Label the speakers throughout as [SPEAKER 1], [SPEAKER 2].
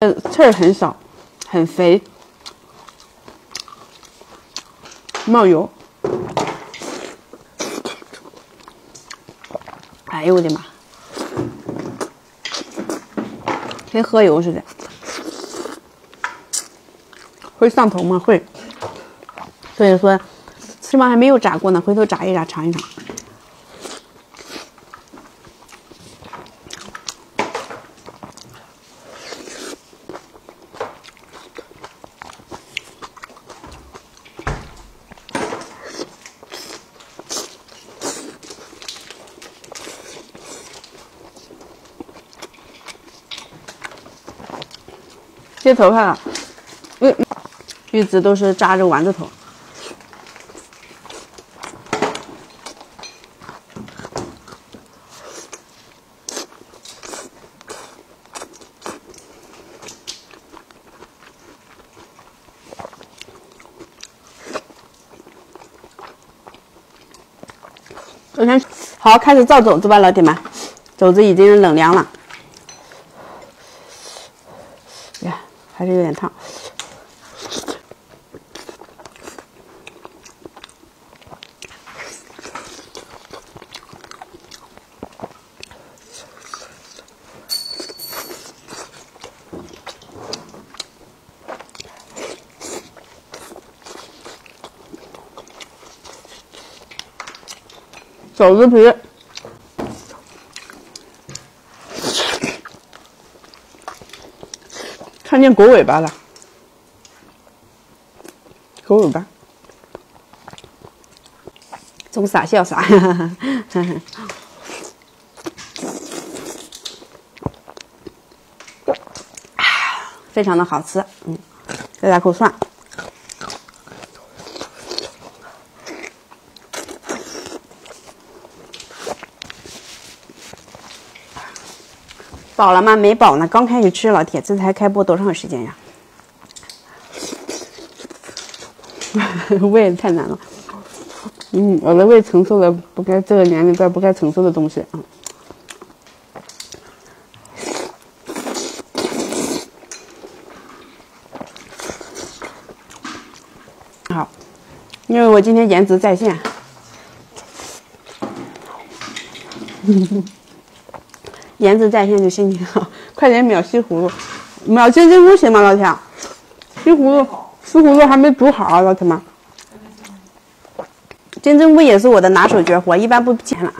[SPEAKER 1] 呃，刺儿很少，很肥，冒油。哎呦我的妈！跟喝油似的。会上头吗？会。所以说，翅膀还没有炸过呢，回头炸一炸，尝一尝。接头发了，嗯，一直都是扎着丸子头。首先，好，开始造肘子吧，老铁们，肘子已经冷凉了。呀，还是有点烫。饺子皮，看见狗尾巴了，狗尾巴，总傻笑啥？非常的好吃，嗯，再来口蒜。饱了吗？没饱呢，刚开始吃，老铁，这才开播多长时间呀？胃太难了，嗯，我的胃承受了不该这个年龄段不该承受的东西啊。好，因为我今天颜值在线。颜值在线就心情好，快点秒西葫芦，秒金针菇行吗，老铁？西葫芦，西葫芦还没煮好啊，老铁们。金针菇也是我的拿手绝活，一般不钱了。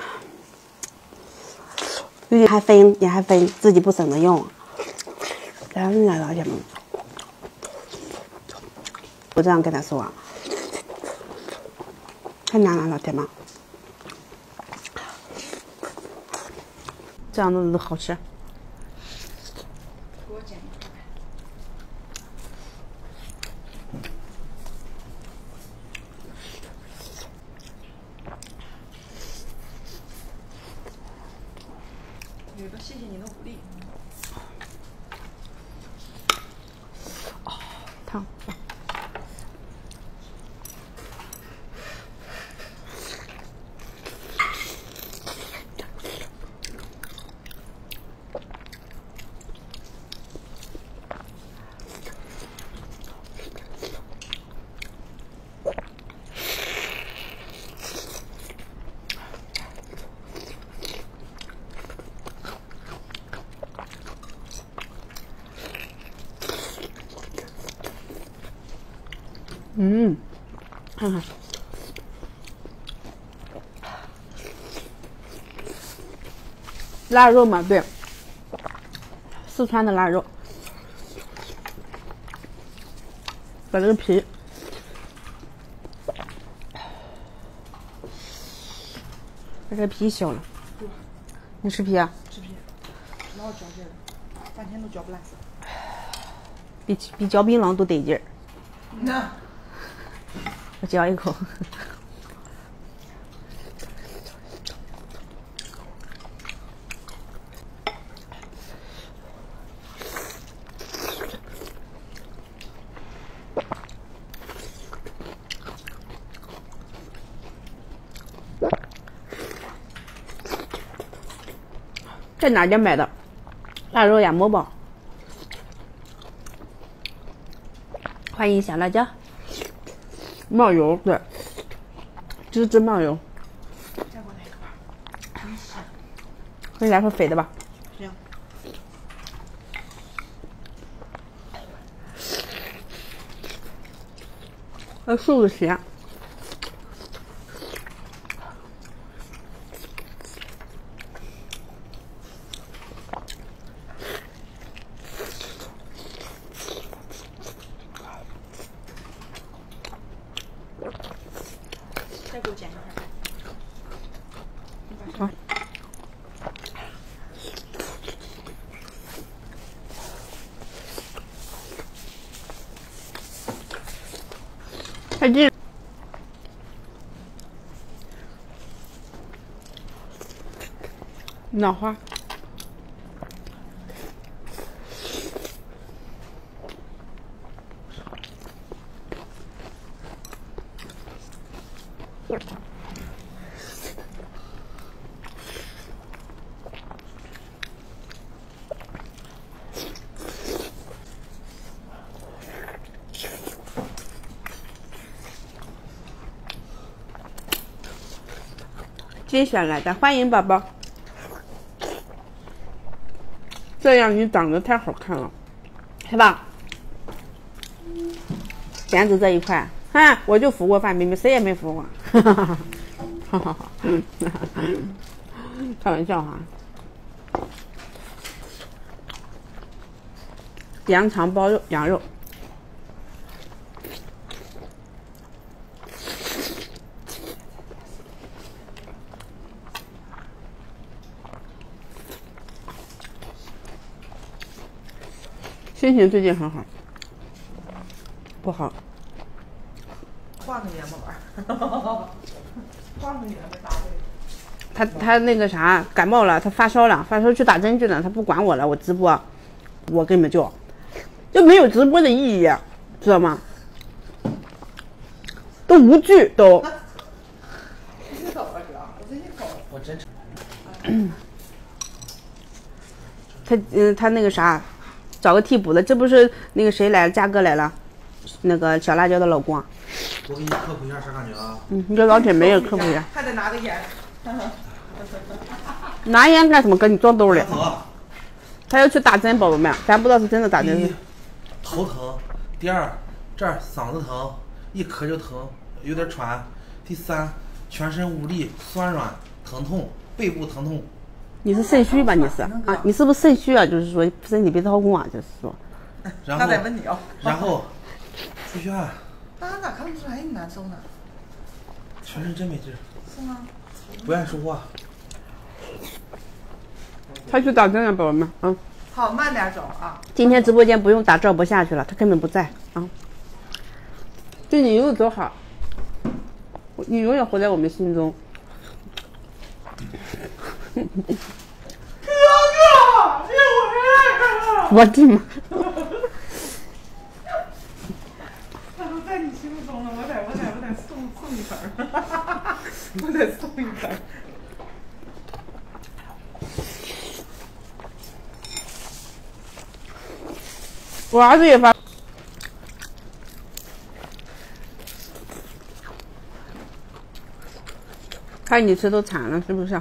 [SPEAKER 1] 最近还分也还分，自己不省得用。真的，老铁们，我这样跟他说，太难了，老铁们。这样子都好吃。
[SPEAKER 2] 有个谢谢你的鼓励。
[SPEAKER 1] 烫。嗯，看看，腊肉嘛，对，四川的腊肉，把这个皮，把这个皮削了。你吃皮啊？
[SPEAKER 2] 吃皮，老嚼劲儿，半天都嚼不烂。
[SPEAKER 1] 比比嚼槟榔都得劲儿。
[SPEAKER 2] 那。
[SPEAKER 1] 我嚼一口，在哪家买的？腊肉鸭馍包。欢迎小辣椒，冒油，对，这是真冒油，
[SPEAKER 2] 再给我来一个吧。真是。
[SPEAKER 1] 给你来份肥的吧。
[SPEAKER 2] 行。
[SPEAKER 1] 那瘦的咸。这。脑花。接下来的欢迎宝宝，这样你长得太好看了，是吧？颜值这一块，哼，我就服过范冰冰，谁也没服过，哈哈哈哈哈哈，开玩笑哈。羊肠包肉，羊肉。心情最近很好，不好。
[SPEAKER 2] 换个年吧玩儿，换个年没打对。
[SPEAKER 1] 他他那个啥感冒了，他发烧了，发烧去打针去了，他不管我了，我直播，我根本就就没有直播的意义，知道吗？都无惧都。
[SPEAKER 2] 直接走吧，哥，我直接走。
[SPEAKER 3] 我真
[SPEAKER 1] 他嗯，他那个啥，找个替补的，这不是那个谁来了，嘉哥来了，那个小辣椒的老公啊。
[SPEAKER 3] 我给你科普一下啥感觉啊？
[SPEAKER 1] 嗯，你这老铁没有科普呀？
[SPEAKER 2] 还得拿个烟。
[SPEAKER 1] 拿烟干什么？哥，你装兜里。
[SPEAKER 3] 头
[SPEAKER 1] 他要去打针，宝宝们，咱不知道是真的打针
[SPEAKER 3] 第一
[SPEAKER 1] 是。
[SPEAKER 3] 头疼，第二这儿嗓子疼，一咳就疼，有点喘。第三全身无力、酸软、疼痛，背部疼痛。
[SPEAKER 1] 你是肾虚吧？你是啊？你是不是肾虚啊？就是说身体被掏空啊？就是说，
[SPEAKER 3] 然后
[SPEAKER 2] 那得问你哦。
[SPEAKER 3] 然后出血，
[SPEAKER 2] 那咋看不出来你难受呢？
[SPEAKER 3] 全身真没劲儿，
[SPEAKER 2] 是吗？
[SPEAKER 3] 不爱说话。
[SPEAKER 1] 他去打针了，宝宝们啊！
[SPEAKER 2] 好，慢点走啊。
[SPEAKER 1] 今天直播间不用打赵博下去了，他根本不在啊。对你一路走好，你永远活在我们心中。
[SPEAKER 2] 哥哥，你回来了！
[SPEAKER 1] 我的妈！
[SPEAKER 2] 在你心中了，我得我得我得送送一盆儿，我得送一盆儿。
[SPEAKER 1] 我儿子也发。看你吃都馋了，是不是？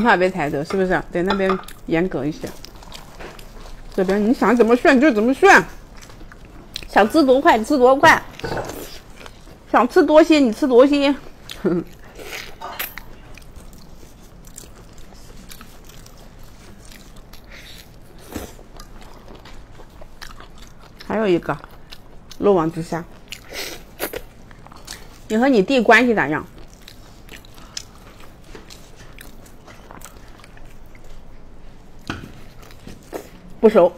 [SPEAKER 1] 怕被抬走，是不是？对，那边严格一些。这边你想怎么炫就怎么炫，想吃多快吃多快，想吃多些你吃多些。还有一个漏网之虾，你和你弟关系咋样？熟。